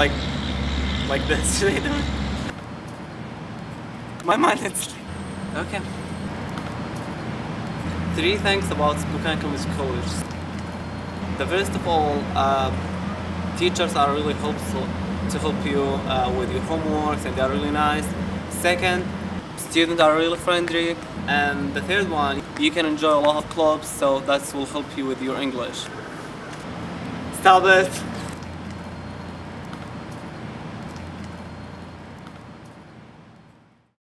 like, like this. My mind is okay. Three things about Spokane Community College. The first of all, uh, teachers are really helpful to help you uh, with your homeworks and they are really nice. Second, students are really friendly. And the third one, you can enjoy a lot of clubs, so that will help you with your English. Stop it!